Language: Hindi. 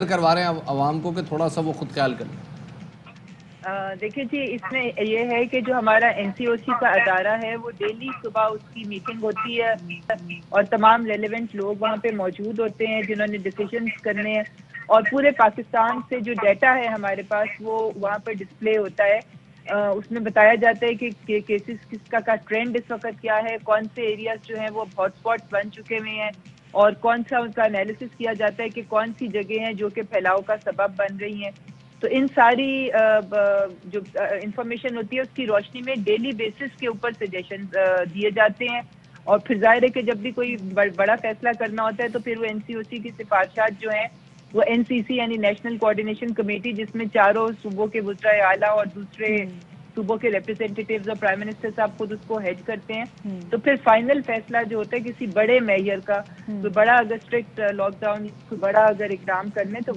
करवा रहे हैं आवाम को कि थोड़ा सा वो खुद ख्याल करें देखिए जी इसमें ये है कि जो हमारा एनसीओसी का अदारा है वो डेली सुबह उसकी मीटिंग होती है और तमाम रेलिवेंट लोग वहाँ पे मौजूद होते हैं जिन्होंने डिसीज़न करने हैं और पूरे पाकिस्तान से जो डाटा है हमारे पास वो वहाँ पर डिस्प्ले होता है। आ, उसमें बताया जाता है कि, कि केसेस किसका का ट्रेंड इस वक्त क्या है कौन से एरियाज़ जो हैं वो हॉटस्पॉट बन चुके हुए हैं। और कौन सा उनका एनालिसिस किया जाता है कि कौन सी जगह हैं जो कि फैलाव का सबब बन रही हैं तो इन सारी जो इंफॉर्मेशन होती है, उसकी रोशनी में डेली बेसिस के ऊपर सजेशन दिए जाते हैं और फिर ज़ाहिर है कि जब भी कोई बड़ा फैसला करना होता है तो फिर वो एनसीओसी की सिफारशात जो हैं, वो एनसीसी यानी नेशनल कोऑर्डिनेशन कमेटी जिसमें चारों सूबों के बुजरा आला और दूसरे हम्म। सूबों के रिप्रेजेंटेटिव और प्राइम मिनिस्टर साहब खुद उसको हेड करते हैं हम्म। तो फिर फाइनल फैसला जो होता है किसी बड़े मेयर का तो कोई बड़ा अगर स्ट्रिक्ट लॉकडाउन बड़ा अगर इकदाम करने तो